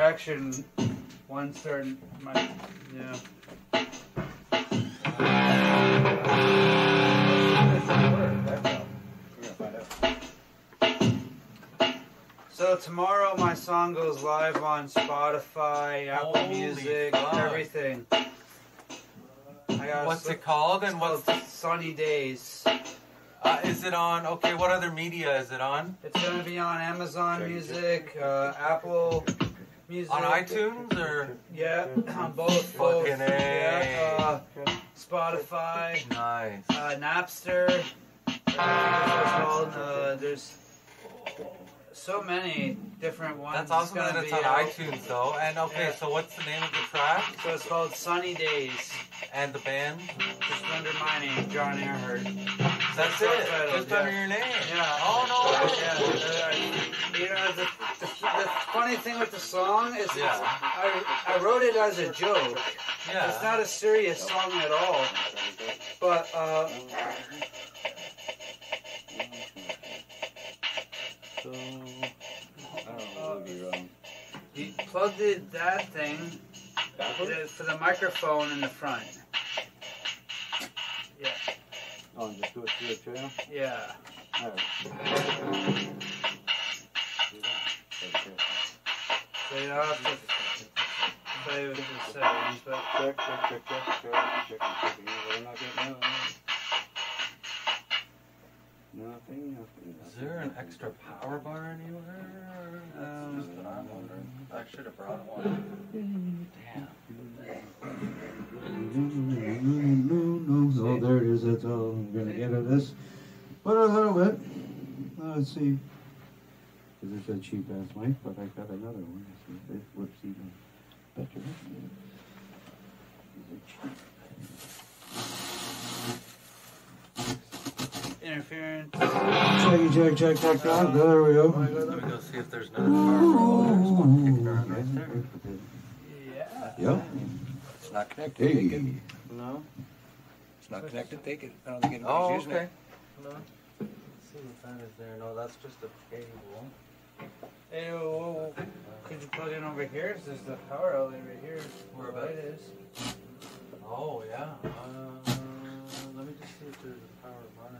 Action. One certain. My, yeah. So tomorrow my song goes live on Spotify, Apple Holy Music, fuck. everything. I got What's it called and what's the, Sunny Days. uh, is it on? Okay, what other media is it on? It's gonna be on Amazon Music, uh, Apple Music, On iTunes or Yeah, on both. both. Fucking. Yeah, uh, Spotify, nice? uh, Napster. uh, called. Uh, there's so many different ones. That's awesome It's that it's on out. iTunes though. And okay, Yeah. so what's the name of the track So it's called Sunny Days. and the band? Just under my name, John Erhardt. That's Self-titled, it. Just yeah. under your name. Yeah. Oh no. Yeah, you know, the, the funny thing with the song is Yeah. I, I wrote it as a joke. Yeah. It's not a serious song at all. But, uh, So, I don't know if you're um, you plugged it, that thing the- for the microphone in the front. Yeah, Oh, and just do it through the channel? yeah. Alright. Do So you don't have to play the settings, but Check, check, check, check, check, check, check, check. We're not getting out. Nothing, nothing. Is there an extra power bar anywhere? Um, That's what I'm wondering. I should have brought one. Oh, there it is. That's all I'm gonna get of this. But a little bit. Uh, Let's see. This is a cheap ass mic, but I got another one. Let's see if it works even better. interference. Check, check, check, check, check. There we go. Let me go see if there's another power bar. There's one kicking around right there. Yeah. Yep. It's not connected. Take it. No? It's not connected. Take it. I don't think anybody's Oh, using okay. it. No. Let's see what that is there. No, that's just a cable. Hey, whoa, whoa. Could you plug in over here? There's the power outlet right here. Where about? it is. Oh, yeah. Uh, let me just see if there's a power. Yeah,